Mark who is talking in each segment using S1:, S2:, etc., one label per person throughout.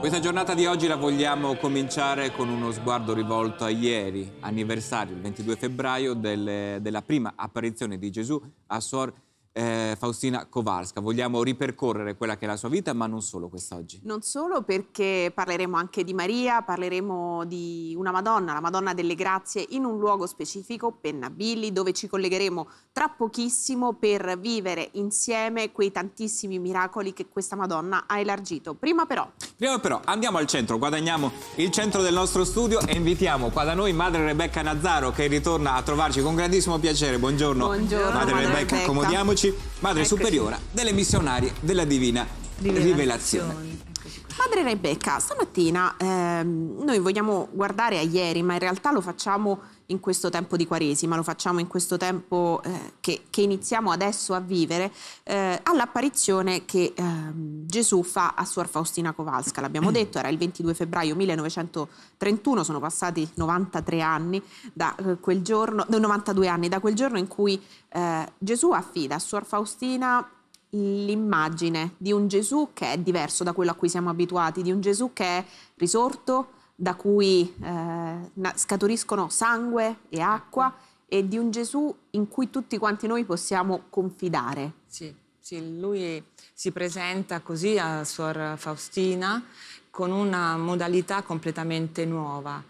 S1: Questa giornata di oggi la vogliamo cominciare con uno sguardo rivolto a ieri, anniversario, il 22 febbraio, del, della prima apparizione di Gesù a Suor eh, Faustina Kowalska. Vogliamo ripercorrere quella che è la sua vita, ma non solo quest'oggi.
S2: Non solo perché parleremo anche di Maria, parleremo di una Madonna, la Madonna delle Grazie, in un luogo specifico, Pennabilli, dove ci collegheremo tra pochissimo per vivere insieme quei tantissimi miracoli che questa Madonna ha elargito. Prima però...
S1: Prima però andiamo al centro, guadagniamo il centro del nostro studio e invitiamo qua da noi Madre Rebecca Nazzaro che ritorna a trovarci con grandissimo piacere. Buongiorno.
S2: Buongiorno
S1: Madre,
S2: Madre
S1: Rebecca,
S2: Rebecca.
S1: accomodiamoci. Madre
S3: Eccoci.
S1: superiora delle missionarie della Divina Rivelazione.
S3: Qua.
S2: Madre Rebecca, stamattina ehm, noi vogliamo guardare a ieri, ma in realtà lo facciamo in questo tempo di Quaresima, lo facciamo in questo tempo eh, che, che iniziamo adesso a vivere, eh, all'apparizione che ehm, Gesù fa a Suor Faustina Kowalska. L'abbiamo detto, era il 22 febbraio 1931, sono passati 93 anni da eh, quel giorno, no, 92 anni da quel giorno in cui eh, Gesù affida a Suor Faustina l'immagine di un Gesù che è diverso da quello a cui siamo abituati, di un Gesù che è risorto, da cui eh, scaturiscono sangue e acqua e di un Gesù in cui tutti quanti noi possiamo confidare.
S3: Sì, sì, lui si presenta così a Suor Faustina con una modalità completamente nuova.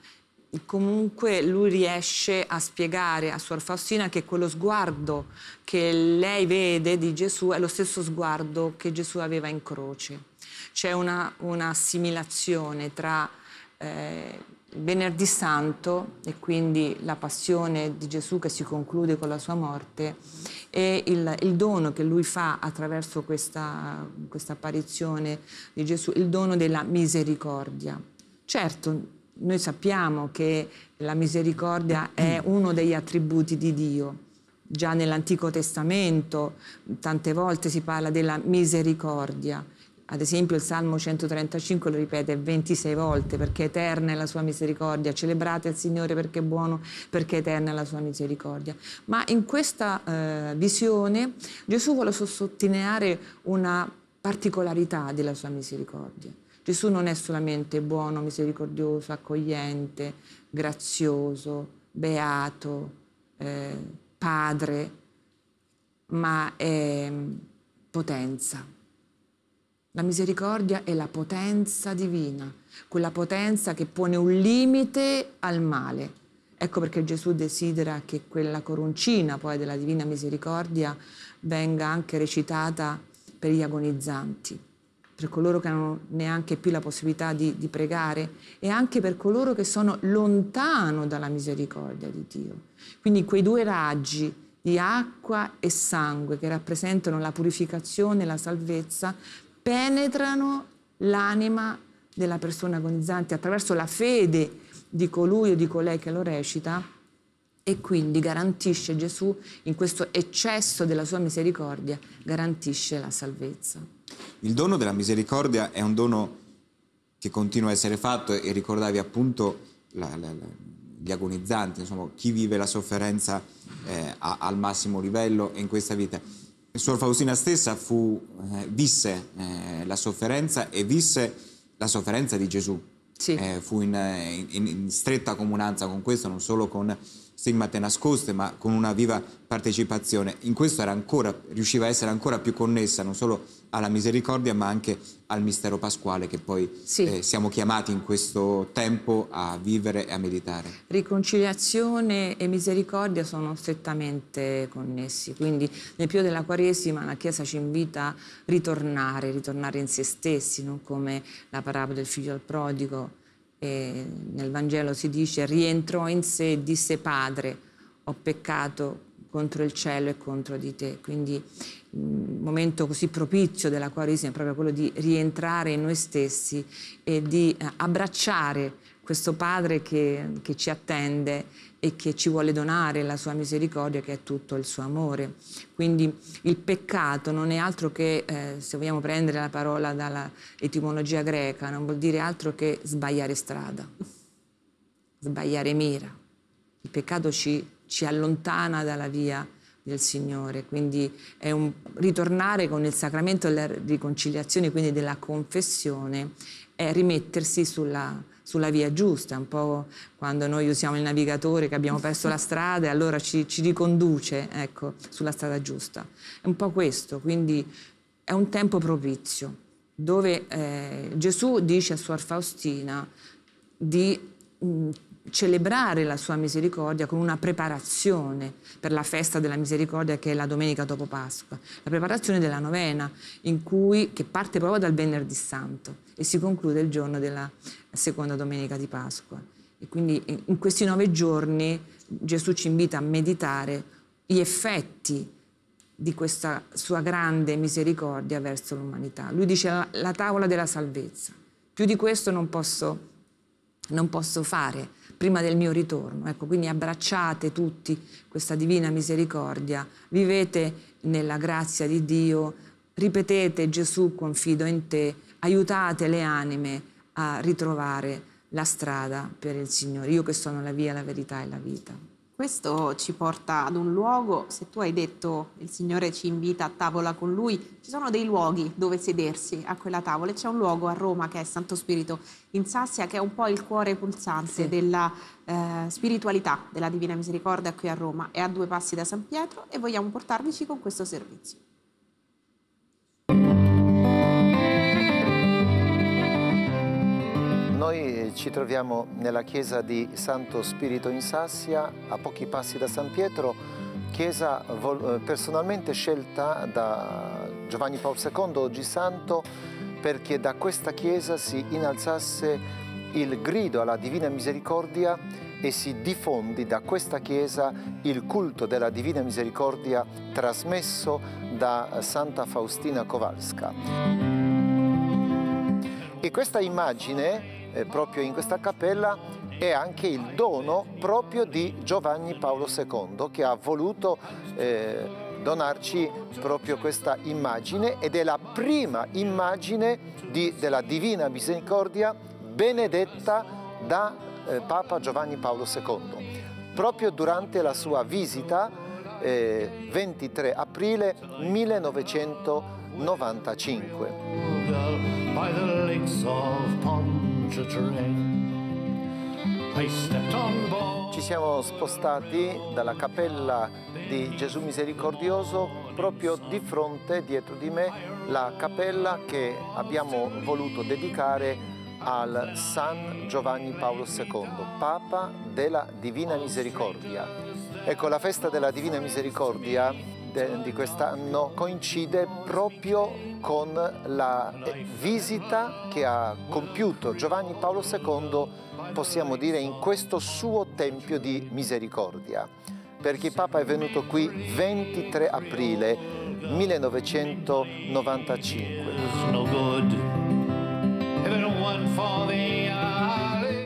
S3: Comunque lui riesce a spiegare a Suor Faustina che quello sguardo che lei vede di Gesù è lo stesso sguardo che Gesù aveva in croce. C'è una assimilazione tra eh, venerdì santo e quindi la passione di Gesù che si conclude con la sua morte e il, il dono che lui fa attraverso questa, questa apparizione di Gesù, il dono della misericordia. Certo, noi sappiamo che la misericordia è uno degli attributi di Dio. Già nell'Antico Testamento tante volte si parla della misericordia. Ad esempio il Salmo 135 lo ripete 26 volte perché eterna è la sua misericordia, celebrate il Signore perché è buono, perché eterna è la sua misericordia. Ma in questa eh, visione Gesù vuole sottolineare una particolarità della sua misericordia. Gesù non è solamente buono, misericordioso, accogliente, grazioso, beato, eh, padre, ma è mm, potenza. La misericordia è la potenza divina, quella potenza che pone un limite al male. Ecco perché Gesù desidera che quella coroncina poi della divina misericordia venga anche recitata per gli agonizzanti, per coloro che non hanno neanche più la possibilità di, di pregare e anche per coloro che sono lontano dalla misericordia di Dio. Quindi quei due raggi di acqua e sangue che rappresentano la purificazione e la salvezza penetrano l'anima della persona agonizzante attraverso la fede di colui o di colei che lo recita e quindi garantisce Gesù in questo eccesso della sua misericordia, garantisce la salvezza.
S1: Il dono della misericordia è un dono che continua a essere fatto e ricordavi appunto la- la- la- gli agonizzanti, insomma chi vive la sofferenza eh, a- al massimo livello in questa vita. Suor Faustina stessa fu, eh, visse eh, la sofferenza e visse la sofferenza di Gesù.
S3: Sì.
S1: Eh, fu in, in- in stretta comunanza con questo, non solo con stimmate nascoste, ma con una viva partecipazione. In questo era ancora, riusciva a essere ancora più connessa non solo alla misericordia, ma anche al mistero pasquale che poi
S3: Sì.
S1: eh, siamo chiamati in questo tempo a vivere e a meditare.
S3: Riconciliazione e misericordia sono strettamente connessi, quindi nel periodo della Quaresima la Chiesa ci invita a ritornare, ritornare in se stessi, non come la parabola del figlio al prodigo. E nel Vangelo si dice rientrò in sé e disse padre, ho peccato contro il cielo e contro di te. Quindi momento così propizio della Quaresima è proprio quello di rientrare in noi stessi e di eh, abbracciare questo Padre che, che ci attende e che ci vuole donare la sua misericordia, che è tutto il suo amore. Quindi il peccato non è altro che, eh, se vogliamo prendere la parola dalla etimologia greca, non vuol dire altro che sbagliare strada, sbagliare mira. Il peccato ci, ci allontana dalla via del Signore, quindi è un ritornare con il sacramento della riconciliazione, quindi della confessione, è rimettersi sulla, sulla via giusta, un po' quando noi usiamo il navigatore che abbiamo perso la strada e allora ci, ci riconduce ecco, sulla strada giusta. È un po' questo, quindi è un tempo propizio dove eh, Gesù dice a Suor Faustina di mh, celebrare la sua misericordia con una preparazione per la festa della misericordia che è la domenica dopo Pasqua, la preparazione della novena in cui, che parte proprio dal venerdì santo e si conclude il giorno della seconda domenica di Pasqua. E quindi in questi nove giorni Gesù ci invita a meditare gli effetti di questa sua grande misericordia verso l'umanità. Lui dice la, la tavola della salvezza. Più di questo non posso, non posso fare prima del mio ritorno. Ecco, quindi abbracciate tutti questa divina misericordia, vivete nella grazia di Dio, ripetete Gesù confido in te, aiutate le anime a ritrovare la strada per il Signore, io che sono la via, la verità e la vita.
S2: Questo ci porta ad un luogo, se tu hai detto il Signore ci invita a tavola con Lui, ci sono dei luoghi dove sedersi a quella tavola e c'è un luogo a Roma che è Santo Spirito in Sassia che è un po' il cuore pulsante sì. della eh, spiritualità della Divina Misericordia qui a Roma, è a due passi da San Pietro e vogliamo portarvici con questo servizio.
S4: Noi ci troviamo nella chiesa di Santo Spirito in Sassia, a pochi passi da San Pietro, chiesa eh, personalmente scelta da Giovanni Paolo II, oggi santo, perché da questa chiesa si innalzasse il grido alla Divina Misericordia e si diffondi da questa chiesa il culto della Divina Misericordia trasmesso da Santa Faustina Kowalska. E questa immagine eh, proprio in questa cappella è anche il dono proprio di Giovanni Paolo II che ha voluto eh, donarci proprio questa immagine ed è la prima immagine di, della Divina Misericordia benedetta da eh, Papa Giovanni Paolo II. Proprio durante la sua visita eh, 23 aprile 1995. Ci siamo spostati dalla cappella di Gesù Misericordioso proprio di fronte, dietro di me, la cappella che abbiamo voluto dedicare al San Giovanni Paolo II, Papa della Divina Misericordia. Ecco, la festa della Divina Misericordia di quest'anno coincide proprio con la visita che ha compiuto Giovanni Paolo II, possiamo dire, in questo suo tempio di misericordia, perché il Papa è venuto qui 23 aprile 1995.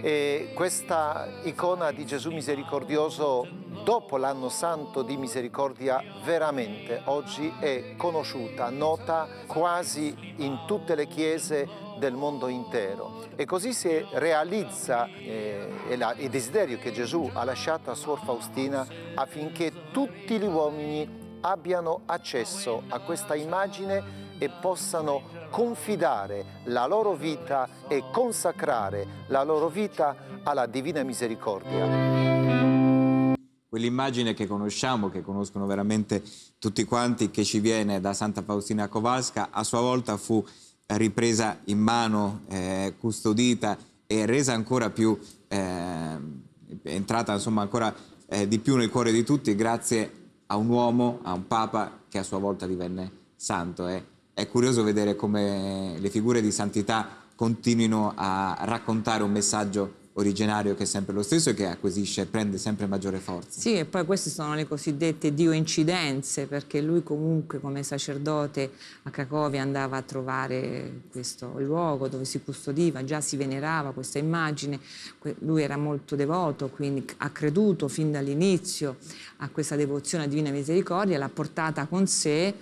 S4: E questa icona di Gesù misericordioso dopo l'anno santo di misericordia veramente oggi è conosciuta, nota quasi in tutte le chiese del mondo intero. E così si realizza eh, il desiderio che Gesù ha lasciato a Suor Faustina affinché tutti gli uomini abbiano accesso a questa immagine e possano confidare la loro vita e consacrare la loro vita alla Divina Misericordia.
S1: Quell'immagine che conosciamo, che conoscono veramente tutti quanti, che ci viene da Santa Faustina Kowalska, a sua volta fu ripresa in mano, eh, custodita e resa ancora più, eh, entrata insomma ancora eh, di più nel cuore di tutti grazie a un uomo, a un papa che a sua volta divenne santo. Eh è curioso vedere come le figure di santità continuino a raccontare un messaggio originario che è sempre lo stesso e che acquisisce e prende sempre maggiore forza.
S3: Sì, e poi queste sono le cosiddette dio-incidenze, perché lui comunque come sacerdote a Cracovia andava a trovare questo luogo dove si custodiva, già si venerava questa immagine, lui era molto devoto, quindi ha creduto fin dall'inizio a questa devozione a Divina Misericordia, l'ha portata con sé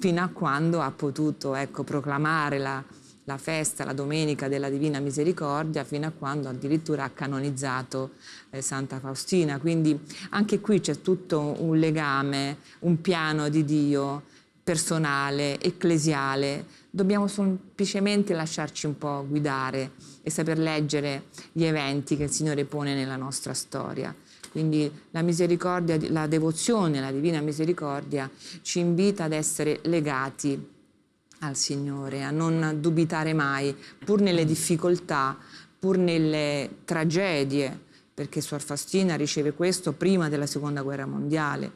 S3: fino a quando ha potuto ecco, proclamare la, la, festa, la domenica della Divina Misericordia, fino a quando addirittura ha canonizzato eh, Santa Faustina. Quindi anche qui c'è tutto un legame, un piano di Dio personale, ecclesiale. Dobbiamo semplicemente lasciarci un po' guidare e saper leggere gli eventi che il Signore pone nella nostra storia. Quindi la misericordia, la devozione la divina misericordia ci invita ad essere legati al Signore, a non dubitare mai, pur nelle difficoltà, pur nelle tragedie, perché Suor Faustina riceve questo prima della Seconda Guerra Mondiale.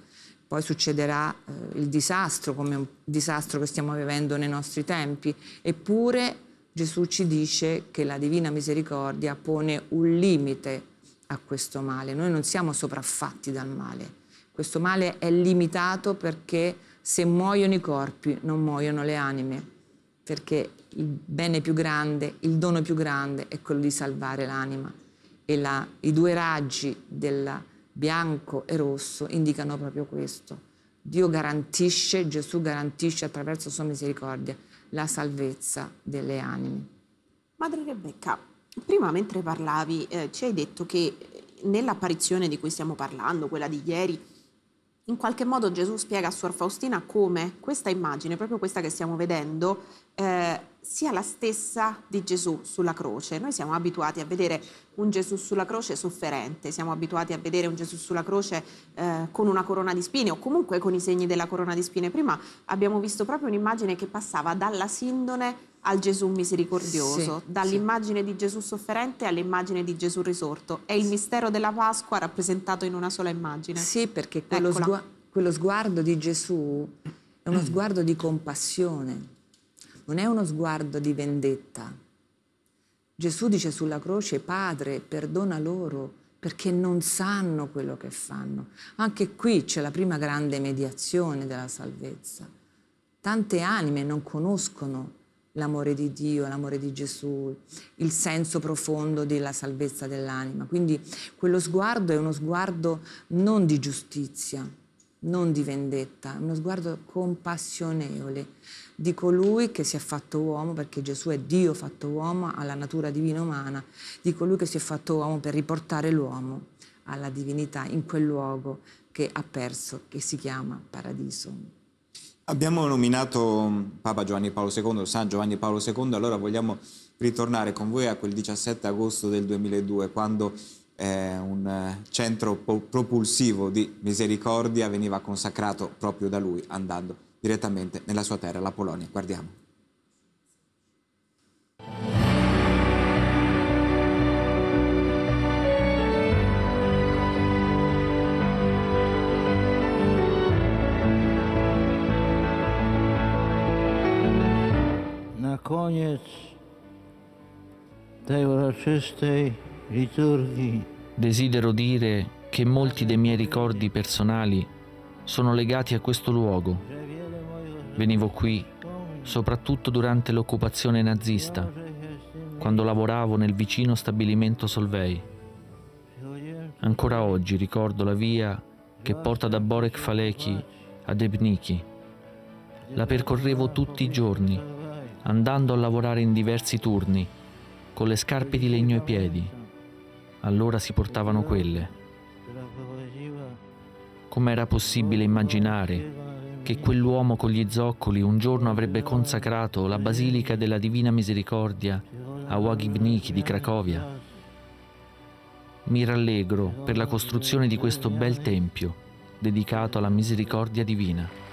S3: Poi succederà eh, il disastro, come un disastro che stiamo vivendo nei nostri tempi, eppure Gesù ci dice che la Divina Misericordia pone un limite a questo male. Noi non siamo sopraffatti dal male. Questo male è limitato perché se muoiono i corpi non muoiono le anime, perché il bene più grande, il dono più grande è quello di salvare l'anima. E la, i due raggi del bianco e rosso indicano proprio questo. Dio garantisce, Gesù garantisce attraverso sua misericordia la salvezza delle anime.
S2: Madre Rebecca, Prima, mentre parlavi, eh, ci hai detto che nell'apparizione di cui stiamo parlando, quella di ieri, in qualche modo Gesù spiega a Suor Faustina come questa immagine, proprio questa che stiamo vedendo, eh, sia la stessa di Gesù sulla croce. Noi siamo abituati a vedere un Gesù sulla croce sofferente, siamo abituati a vedere un Gesù sulla croce eh, con una corona di spine o comunque con i segni della corona di spine. Prima abbiamo visto proprio un'immagine che passava dalla sindone al Gesù misericordioso, sì, dall'immagine sì. di Gesù sofferente all'immagine di Gesù risorto. È il mistero della Pasqua rappresentato in una sola immagine.
S3: Sì, perché quello, sgu- quello sguardo di Gesù è uno sguardo di compassione, non è uno sguardo di vendetta. Gesù dice sulla croce, Padre, perdona loro perché non sanno quello che fanno. Anche qui c'è la prima grande mediazione della salvezza. Tante anime non conoscono l'amore di Dio, l'amore di Gesù, il senso profondo della salvezza dell'anima. Quindi quello sguardo è uno sguardo non di giustizia, non di vendetta, è uno sguardo compassionevole di colui che si è fatto uomo, perché Gesù è Dio fatto uomo, ha la natura divina umana, di colui che si è fatto uomo per riportare l'uomo alla divinità in quel luogo che ha perso, che si chiama paradiso.
S1: Abbiamo nominato Papa Giovanni Paolo II, San Giovanni Paolo II, allora vogliamo ritornare con voi a quel 17 agosto del 2002, quando eh, un centro propulsivo di misericordia veniva consacrato proprio da lui, andando direttamente nella sua terra, la Polonia. Guardiamo.
S5: Koniec tej uroczystej liturgii.
S6: Desidero dire che molti dei miei ricordi personali sono legati a questo luogo. Venivo qui soprattutto durante l'occupazione nazista, quando lavoravo nel vicino stabilimento Solvei. Ancora oggi ricordo la via che porta da Borek Faleki a Debniki. La percorrevo tutti i giorni andando a lavorare in diversi turni, con le scarpe di legno ai piedi. Allora si portavano quelle. Com'era possibile immaginare che quell'uomo con gli zoccoli un giorno avrebbe consacrato la Basilica della Divina Misericordia a Wagibniki di Cracovia? Mi rallegro per la costruzione di questo bel tempio dedicato alla misericordia divina.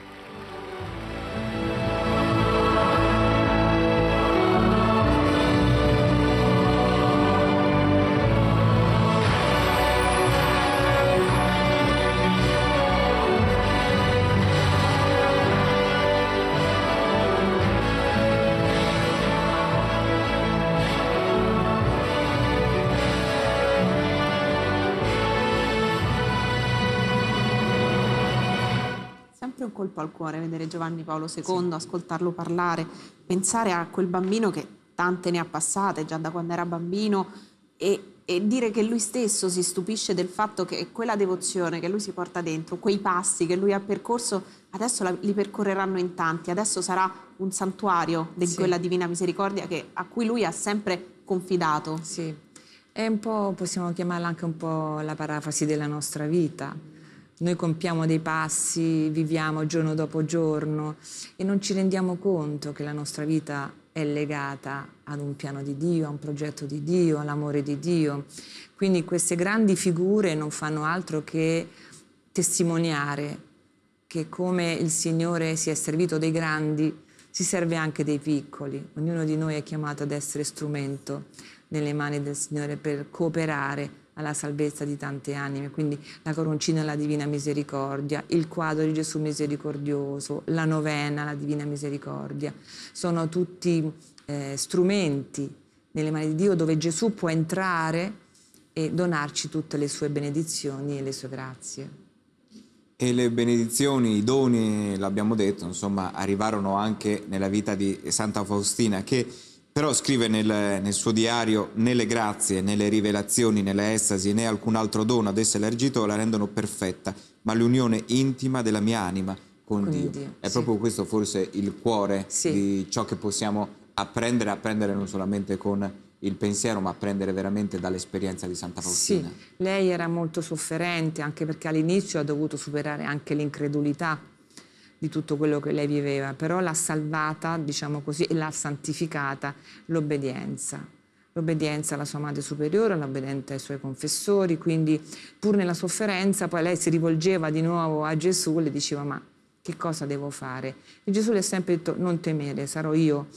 S2: Colpo al cuore vedere Giovanni Paolo II, sì. ascoltarlo parlare, pensare a quel bambino che tante ne ha passate già da quando era bambino e, e, dire che lui stesso si stupisce del fatto che quella devozione che lui si porta dentro, quei passi che lui ha percorso, adesso la, li percorreranno in tanti, adesso sarà un santuario di sì. quella divina misericordia che, a cui lui ha sempre confidato.
S3: Sì, è un po', possiamo chiamarla anche un po' la parafrasi della nostra vita Noi compiamo dei passi, viviamo giorno dopo giorno e non ci rendiamo conto che la nostra vita è legata ad un piano di Dio, a un progetto di Dio, all'amore di Dio. Quindi queste grandi figure non fanno altro che testimoniare che come il Signore si è servito dei grandi, si serve anche dei piccoli. Ognuno di noi è chiamato ad essere strumento nelle mani del Signore per cooperare alla salvezza di tante anime, quindi la coroncina alla Divina Misericordia, il quadro di Gesù misericordioso, la novena alla Divina Misericordia, sono tutti eh, strumenti nelle mani di Dio dove Gesù può entrare e donarci tutte le sue benedizioni e le sue grazie.
S1: E le benedizioni, i doni, l'abbiamo detto, insomma, arrivarono anche nella vita di Santa Faustina, che però scrive nel, nel, suo diario né le grazie, né le rivelazioni, né le estasi, né alcun altro dono ad essa elargito la rendono perfetta, ma l'unione intima della mia anima con, con Dio. Dio. È sì. proprio questo forse il cuore sì. di ciò che possiamo apprendere, apprendere non solamente con il pensiero, ma apprendere veramente dall'esperienza di Santa Faustina.
S3: Sì, lei era molto sofferente, anche perché all'inizio ha dovuto superare anche l'incredulità di tutto quello che lei viveva, però l'ha salvata, diciamo così, e l'ha santificata l'obbedienza. L'obbedienza alla sua madre superiore, l'obbedienza ai suoi confessori, quindi pur nella sofferenza poi lei si rivolgeva di nuovo a Gesù e le diceva ma che cosa devo fare? E Gesù le ha sempre detto non temere, sarò io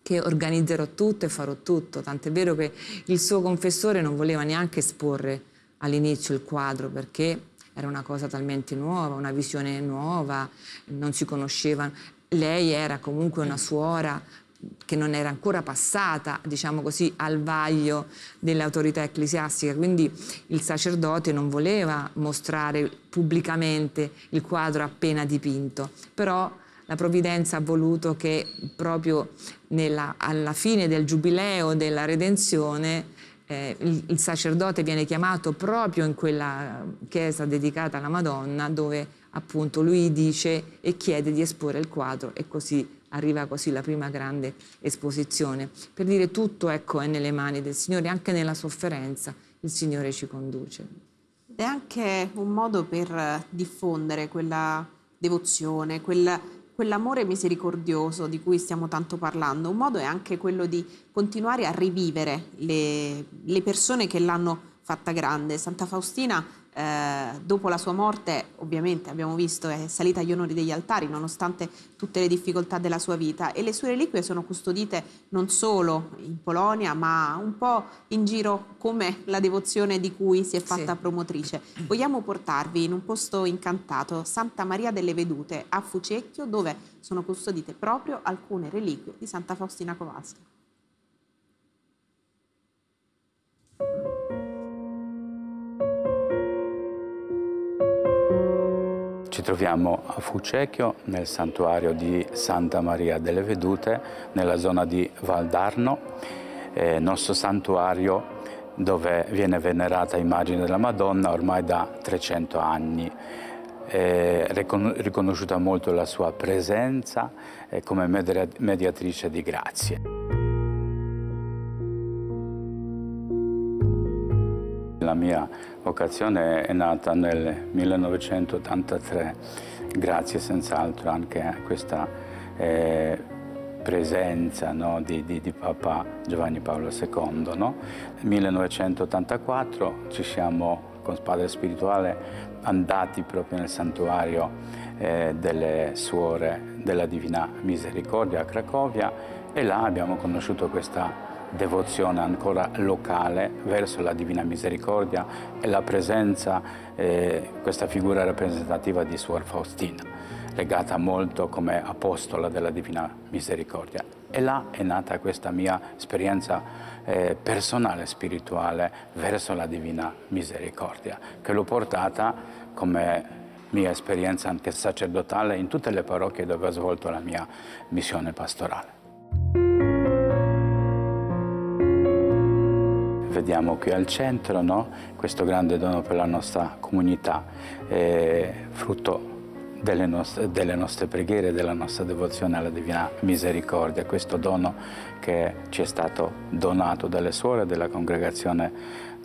S3: che organizzerò tutto e farò tutto. Tant'è vero che il suo confessore non voleva neanche esporre all'inizio il quadro perché era una cosa talmente nuova, una visione nuova, non si conosceva. Lei era comunque una suora che non era ancora passata, diciamo così, al vaglio dell'autorità ecclesiastica, quindi il sacerdote non voleva mostrare pubblicamente il quadro appena dipinto, però la provvidenza ha voluto che proprio nella, alla fine del giubileo della redenzione eh, il, il, sacerdote viene chiamato proprio in quella chiesa dedicata alla Madonna dove appunto lui dice e chiede di esporre il quadro e così arriva così la prima grande esposizione. Per dire tutto ecco è nelle mani del Signore, anche nella sofferenza il Signore ci conduce.
S2: È anche un modo per diffondere quella devozione, quella quell'amore misericordioso di cui stiamo tanto parlando. Un modo è anche quello di continuare a rivivere le, le persone che l'hanno fatta grande. Santa Faustina eh, dopo la sua morte, ovviamente abbiamo visto, è salita agli onori degli altari nonostante tutte le difficoltà della sua vita e le sue reliquie sono custodite non solo in Polonia ma un po' in giro come la devozione di cui si è fatta sì. promotrice. Vogliamo portarvi in un posto incantato, Santa Maria delle Vedute a Fucecchio dove sono custodite proprio alcune reliquie di Santa Faustina Kowalska.
S7: Troviamo a Fucecchio, nel santuario di Santa Maria delle Vedute, nella zona di Valdarno, eh, nostro santuario dove viene venerata immagine della Madonna ormai da 300 anni. È riconosciuta molto la sua presenza eh, come mediatrice di grazie. La mia vocazione è nata nel 1983, grazie senz'altro anche a questa eh, presenza no, di, di, di, Papa Giovanni Paolo II. No? Nel 1984 ci siamo con Padre Spirituale andati proprio nel santuario eh, delle suore della Divina Misericordia a Cracovia e là abbiamo conosciuto questa devozione ancora locale verso la Divina Misericordia e la presenza, eh, questa figura rappresentativa di Suor Faustina, legata molto come apostola della Divina Misericordia. E là è nata questa mia esperienza eh, personale, spirituale, verso la Divina Misericordia, che l'ho portata come mia esperienza anche sacerdotale in tutte le parrocchie dove ho svolto la mia missione pastorale. Vediamo qui al centro, no? questo grande dono per la nostra comunità, frutto delle nostre, delle nostre preghiere, della nostra devozione alla Divina Misericordia, questo dono che ci è stato donato dalle suore della congregazione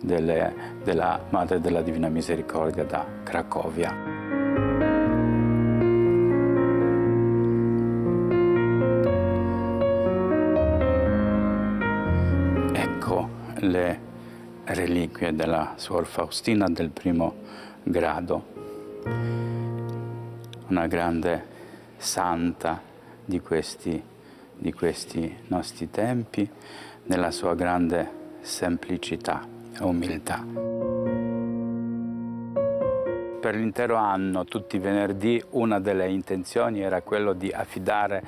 S7: delle, della Madre della Divina Misericordia da Cracovia. Le reliquie della Suor Faustina del primo grado una grande santa di questi, di questi nostri tempi, nella sua grande semplicità e umiltà. Per l'intero anno, tutti i venerdì, una delle intenzioni era quello di affidare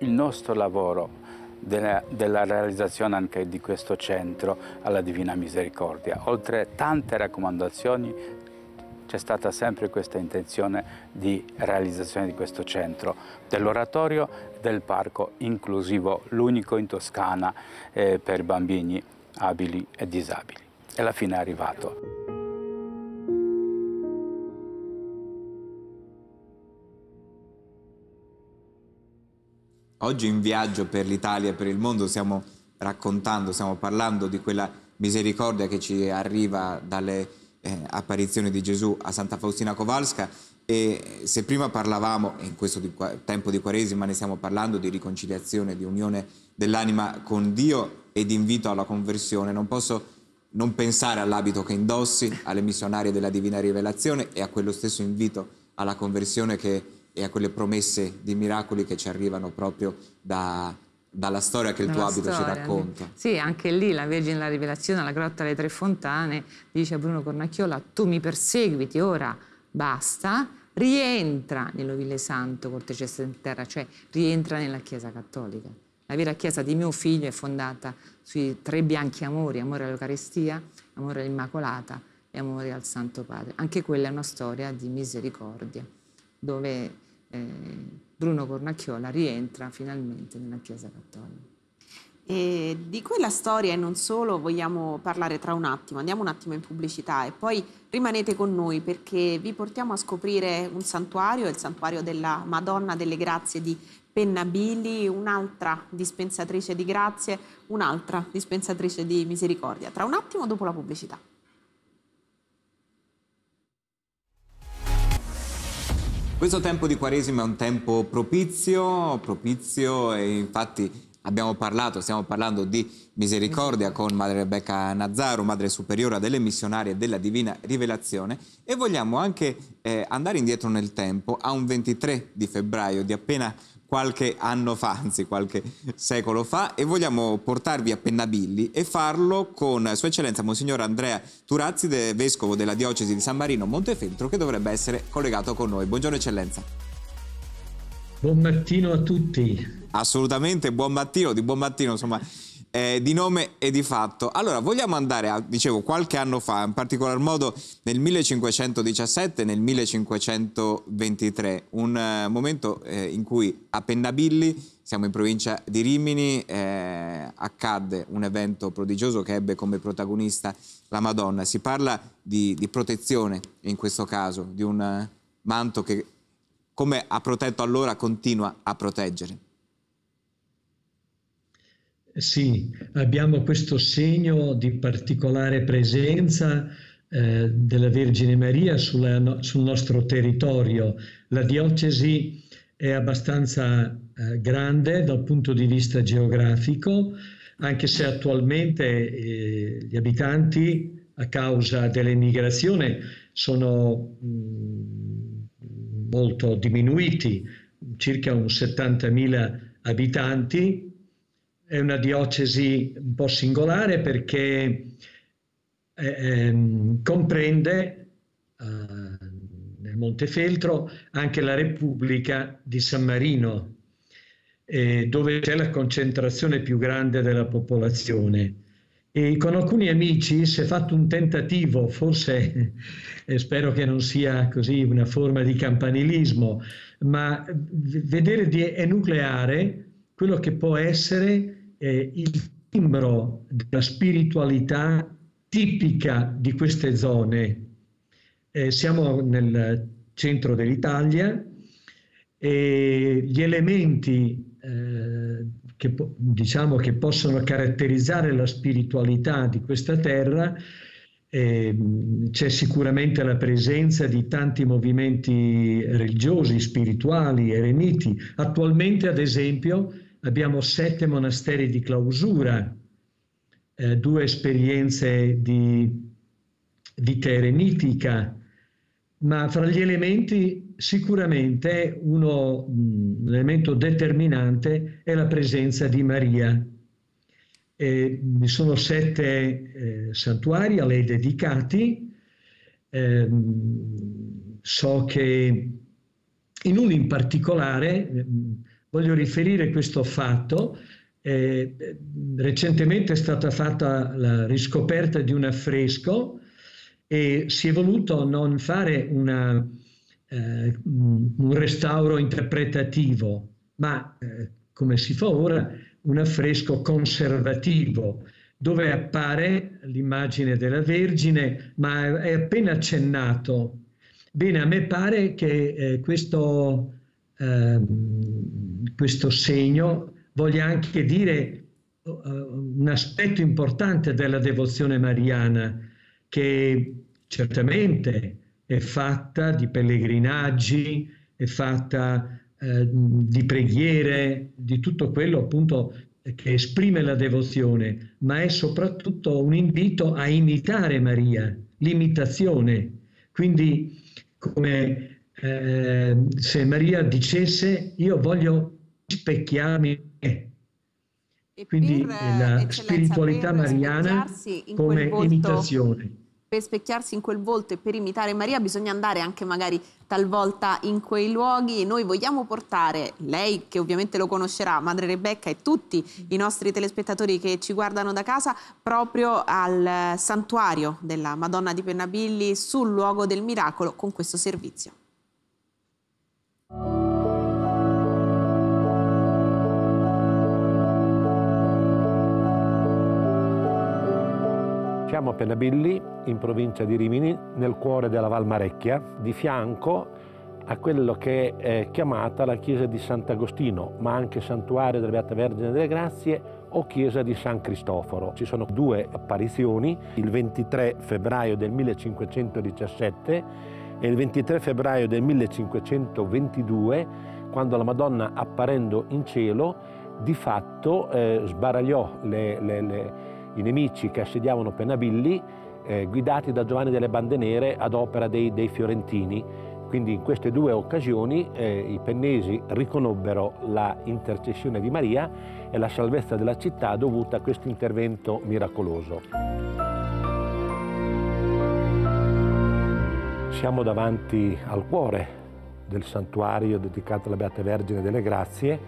S7: il nostro lavoro della, della, realizzazione anche di questo centro alla Divina Misericordia. Oltre tante raccomandazioni, c'è stata sempre questa intenzione di realizzazione di questo centro, dell'oratorio del parco inclusivo, l'unico in Toscana eh, per bambini abili e disabili. E alla fine è arrivato.
S1: Oggi in viaggio per l'Italia e per il mondo stiamo raccontando, stiamo parlando di quella misericordia che ci arriva dalle eh, apparizione di Gesù a Santa Faustina Kowalska. E se prima parlavamo, in questo di, tempo di Quaresima ne stiamo parlando, di riconciliazione, di unione dell'anima con Dio e di invito alla conversione, non posso non pensare all'abito che indossi, alle missionarie della Divina Rivelazione e a quello stesso invito alla conversione che, e a quelle promesse di miracoli che ci arrivano proprio da, dalla storia che il tuo abito storia. ci racconta.
S3: Sì, anche lì la Vergine della Rivelazione, alla Grotta delle Tre Fontane, dice a Bruno Cornacchiola, tu mi perseguiti, ora basta, rientra nell'ovile santo cesto in terra, cioè rientra nella Chiesa Cattolica. La vera Chiesa di mio figlio è fondata sui tre bianchi amori, amore all'Eucaristia, amore all'Immacolata e amore al Santo Padre. Anche quella è una storia di misericordia, dove eh, Bruno Cornacchiola rientra finalmente nella Chiesa Cattolica.
S2: E di quella storia e non solo vogliamo parlare tra un attimo, andiamo un attimo in pubblicità e poi rimanete con noi perché vi portiamo a scoprire un santuario, il santuario della Madonna delle Grazie di Pennabilli, un'altra dispensatrice di grazie, un'altra dispensatrice di misericordia. Tra un attimo dopo la pubblicità.
S1: Questo tempo di Quaresima è un tempo propizio, propizio e infatti abbiamo parlato, stiamo parlando di misericordia con Madre Rebecca Nazzaro, Madre Superiora delle Missionarie della Divina Rivelazione e vogliamo anche eh, andare indietro nel tempo a un 23 di febbraio di appena qualche anno fa, anzi qualche secolo fa, e vogliamo portarvi a Pennabilli e farlo con Sua Eccellenza Monsignor Andrea Turazzi, de, vescovo della diocesi di San Marino Montefeltro, che dovrebbe essere collegato con noi. Buongiorno Eccellenza.
S8: Buon mattino a tutti.
S1: Assolutamente, buon mattino, di buon mattino, insomma, eh, di nome e di fatto. Allora, vogliamo andare a, dicevo, qualche anno fa, in particolar modo nel 1517 e nel 1523, un eh, momento eh, in cui a Pennabilli, siamo in provincia di Rimini, eh, accadde un evento prodigioso che ebbe come protagonista la Madonna. Si parla di, di protezione in questo caso, di un eh, manto che come ha protetto allora continua a proteggere.
S8: Sì, abbiamo questo segno di particolare presenza eh, della Vergine Maria sulla, no, sul nostro territorio. La diocesi è abbastanza eh, grande dal punto di vista geografico, anche se attualmente eh, gli abitanti a causa dell'immigrazione sono mh, mm, molto diminuiti, circa un 70.000 abitanti, è una diocesi un po' singolare perché eh, ehm, comprende eh, nel Montefeltro anche la Repubblica di San Marino, eh, dove c'è la concentrazione più grande della popolazione. E con alcuni amici si è fatto un tentativo, forse eh, spero che non sia così una forma di campanilismo, ma vedere di enucleare quello che può essere eh, il timbro della spiritualità tipica di queste zone. Eh, siamo nel centro dell'Italia e gli elementi eh, che, diciamo, che possono caratterizzare la spiritualità di questa terra eh, c'è sicuramente la presenza di tanti movimenti religiosi, spirituali, eremiti. Attualmente, ad esempio, abbiamo sette monasteri di clausura, eh, due esperienze di vita eremitica, ma fra gli elementi sicuramente uno, un elemento determinante è la presenza di Maria. E vi sono sette eh, santuari a lei dedicati. Eh, so che in uno in particolare eh, voglio riferire questo fatto. Eh, recentemente è stata fatta la riscoperta di un affresco e si è voluto non fare una, eh, un restauro interpretativo, ma eh, come si fa ora, un affresco conservativo dove appare l'immagine della Vergine, ma è appena accennato. Bene, a me pare che eh, questo, ehm, questo segno voglia anche dire uh, un aspetto importante della devozione mariana, che certamente è fatta di pellegrinaggi, è fatta eh, di preghiere, di tutto quello appunto che esprime la devozione, ma è soprattutto un invito a imitare Maria, l'imitazione. Quindi come eh, se Maria dicesse io voglio specchiarmi quindi la spiritualità mariana come imitazione
S2: per specchiarsi in quel volto e per imitare Maria bisogna andare anche magari talvolta in quei luoghi. Noi vogliamo portare lei, che ovviamente lo conoscerà, Madre Rebecca e tutti i nostri telespettatori che ci guardano da casa, proprio al santuario della Madonna di Pennabilli sul luogo del miracolo con questo servizio.
S9: Siamo a Pennabilli, in provincia di Rimini, nel cuore della Valmarecchia, di fianco a quello che è chiamata la chiesa di Sant'Agostino, ma anche santuario della Beata Vergine delle Grazie o chiesa di San Cristoforo. Ci sono due apparizioni, il 23 febbraio del 1517 e il 23 febbraio del 1522, quando la Madonna apparendo in cielo di fatto eh, sbaragliò le, le, le i nemici che assediavano Penabilli, eh, guidati da Giovanni delle Bande Nere ad opera dei, dei fiorentini. Quindi in queste due occasioni eh, i pennesi riconobbero la intercessione di Maria e la salvezza della città dovuta a questo intervento miracoloso. Siamo davanti al cuore del santuario dedicato alla Beata Vergine delle Grazie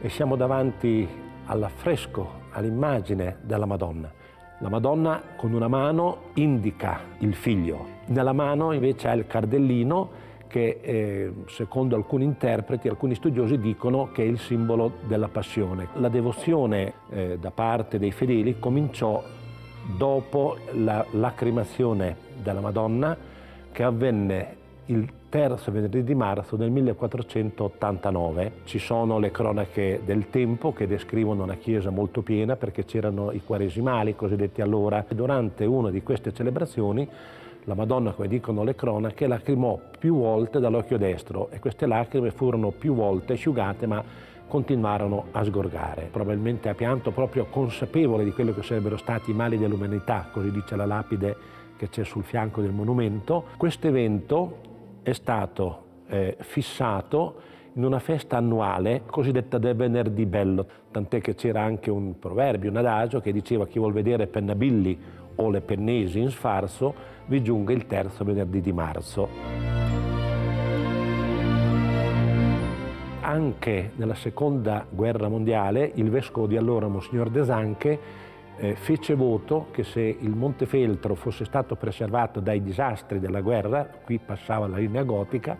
S9: e siamo davanti all'affresco all'immagine della Madonna. La Madonna con una mano indica il figlio, nella mano invece ha il cardellino che eh, secondo alcuni interpreti, alcuni studiosi dicono che è il simbolo della passione. La devozione eh, da parte dei fedeli cominciò dopo la lacrimazione della Madonna che avvenne il terzo venerdì di marzo del 1489. Ci sono le cronache del tempo che descrivono una chiesa molto piena perché c'erano i quaresimali, cosiddetti allora. Durante una di queste celebrazioni la Madonna, come dicono le cronache, lacrimò più volte dall'occhio destro e queste lacrime furono più volte asciugate ma continuarono a sgorgare. Probabilmente ha pianto proprio consapevole di quello che sarebbero stati i mali dell'umanità, così dice la lapide che c'è sul fianco del monumento. Questo evento è stato eh, fissato in una festa annuale cosiddetta del venerdì bello, tant'è che c'era anche un proverbio, un adagio che diceva chi vuol vedere Pennabilli o le Pennesi in sfarzo vi giunga il terzo venerdì di marzo. Anche nella seconda guerra mondiale il vescovo di allora, Monsignor Desanche, eh, fece voto che se il Montefeltro fosse stato preservato dai disastri della guerra, qui passava la linea gotica,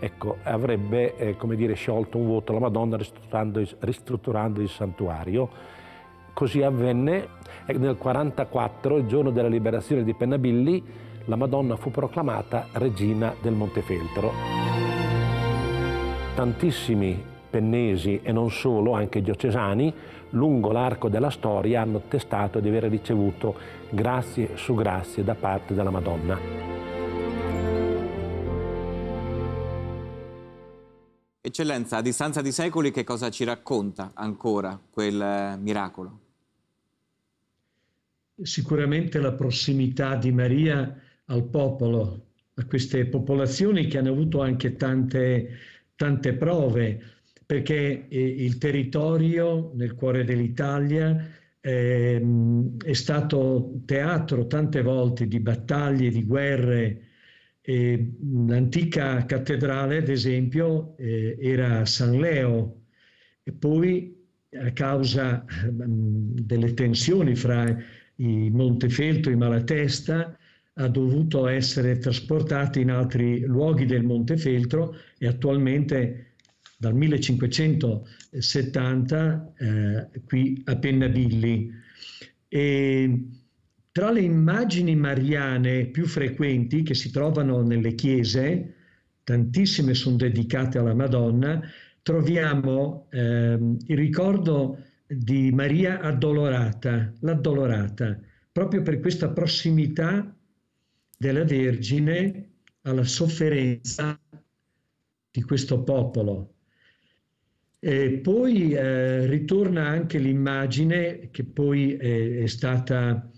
S9: ecco, avrebbe eh, come dire, sciolto un voto alla Madonna ristrutturando, ristrutturando il santuario. Così avvenne nel 1944, il giorno della liberazione di Pennabilli, la Madonna fu proclamata regina del Montefeltro. tantissimi pennesi e non solo, anche diocesani, lungo l'arco della storia hanno attestato di aver ricevuto grazie su grazie da parte della Madonna.
S1: Eccellenza, a distanza di secoli che cosa ci racconta ancora quel eh, miracolo?
S8: Sicuramente la prossimità di Maria al popolo, a queste popolazioni che hanno avuto anche tante, tante prove, perché eh, il territorio nel cuore dell'Italia eh, è stato teatro tante volte di battaglie, di guerre. Eh, l'antica cattedrale, ad esempio, eh, era San Leo e poi a causa mm, delle tensioni fra i Montefeltro e i Malatesta ha dovuto essere trasportata in altri luoghi del Montefeltro e attualmente dal 1570 eh, qui a Pennabilli. E tra le immagini mariane più frequenti che si trovano nelle chiese, tantissime sono dedicate alla Madonna, troviamo eh, il ricordo di Maria addolorata, l'addolorata, proprio per questa prossimità della Vergine alla sofferenza di questo popolo. E poi eh, ritorna anche l'immagine che poi è, è stata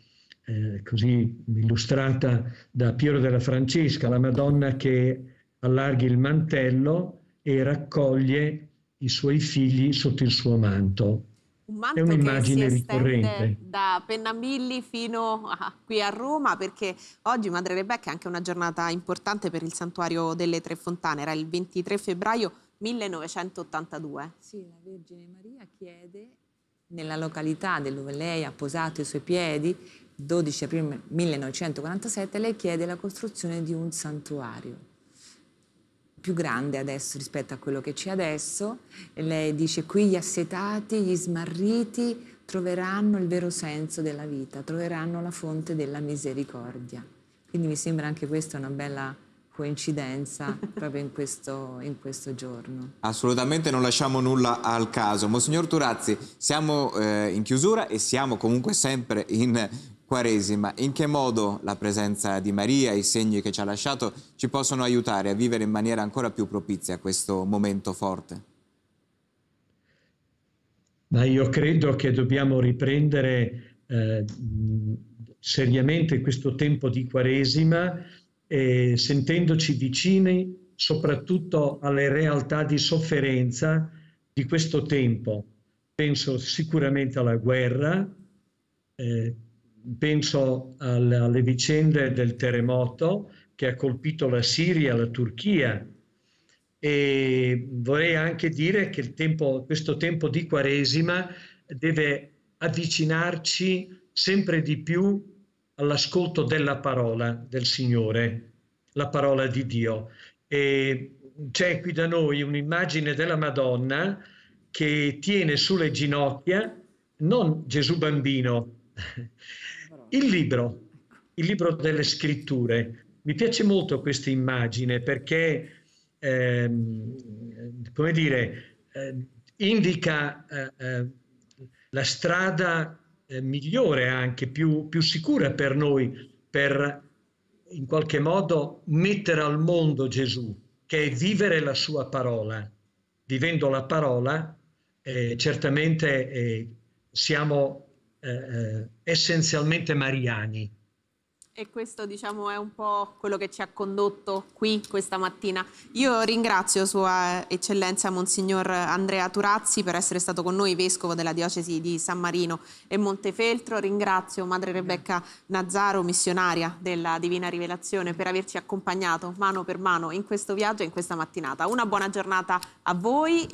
S8: eh, così illustrata da Piero della Francesca, la Madonna che allarga il mantello e raccoglie i suoi figli sotto il suo manto.
S2: Un manto è un'immagine che si ricorrente da Pennamilli fino a, qui a Roma perché oggi Madre Rebecca è anche una giornata importante per il santuario delle Tre Fontane, era il 23 febbraio 1982.
S3: Sì, la Vergine Maria chiede nella località dove lei ha posato i suoi piedi, 12 aprile 1947, lei chiede la costruzione di un santuario più grande adesso rispetto a quello che c'è adesso. E lei dice qui gli assetati, gli smarriti troveranno il vero senso della vita, troveranno la fonte della misericordia. Quindi mi sembra anche questa una bella coincidenza proprio in questo, in questo, giorno.
S1: Assolutamente non lasciamo nulla al caso. Monsignor Turazzi, siamo eh, in chiusura e siamo comunque sempre in Quaresima. In che modo la presenza di Maria, i segni che ci ha lasciato, ci possono aiutare a vivere in maniera ancora più propizia questo momento forte?
S8: Ma io credo che dobbiamo riprendere eh, seriamente questo tempo di Quaresima eh, sentendoci vicini soprattutto alle realtà di sofferenza di questo tempo. Penso sicuramente alla guerra, eh, penso alle, alle vicende del terremoto che ha colpito la Siria, la Turchia, e vorrei anche dire che tempo, questo tempo di Quaresima deve avvicinarci sempre di più all'ascolto della parola del Signore, la parola di Dio. E c'è qui da noi un'immagine della Madonna che tiene sulle ginocchia non Gesù bambino, il libro, il libro delle scritture. Mi piace molto questa immagine perché, ehm, come dire, eh, indica eh, eh la strada eh, migliore anche, più, più sicura per noi, per in qualche modo mettere al mondo Gesù, che è vivere la sua parola. Vivendo la parola, eh, certamente eh, siamo eh, eh essenzialmente mariani.
S2: E questo diciamo è un po' quello che ci ha condotto qui questa mattina. Io ringrazio Sua Eccellenza Monsignor Andrea Turazzi per essere stato con noi, Vescovo della Diocesi di San Marino e Montefeltro. Ringrazio Madre Rebecca Nazzaro, missionaria della Divina Rivelazione, per averci accompagnato mano per mano in questo viaggio e in questa mattinata. Una buona giornata a voi.